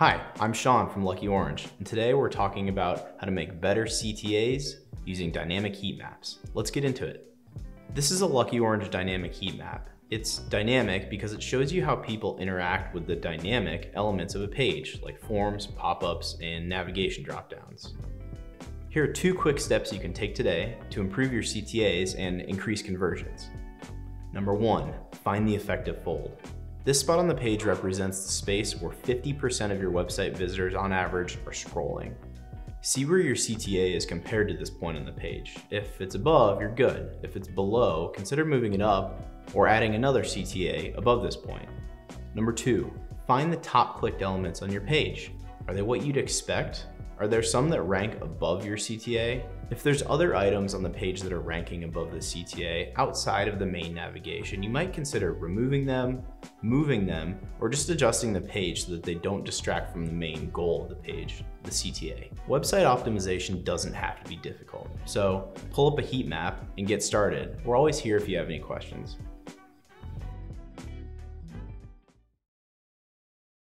Hi, I'm Sean from Lucky Orange, and today we're talking about how to make better CTAs using dynamic heat maps. Let's get into it. This is a Lucky Orange dynamic heat map. It's dynamic because it shows you how people interact with the dynamic elements of a page, like forms, pop-ups, and navigation dropdowns. Here are two quick steps you can take today to improve your CTAs and increase conversions. Number one, find the effective fold. This spot on the page represents the space where 50% of your website visitors on average are scrolling. See where your CTA is compared to this point on the page. If it's above, you're good. If it's below, consider moving it up or adding another CTA above this point. Number two, find the top clicked elements on your page. Are they what you'd expect? Are there some that rank above your CTA? If there's other items on the page that are ranking above the CTA outside of the main navigation, you might consider removing them, moving them, or just adjusting the page so that they don't distract from the main goal of the page, the CTA. Website optimization doesn't have to be difficult, so pull up a heat map and get started. We're always here if you have any questions.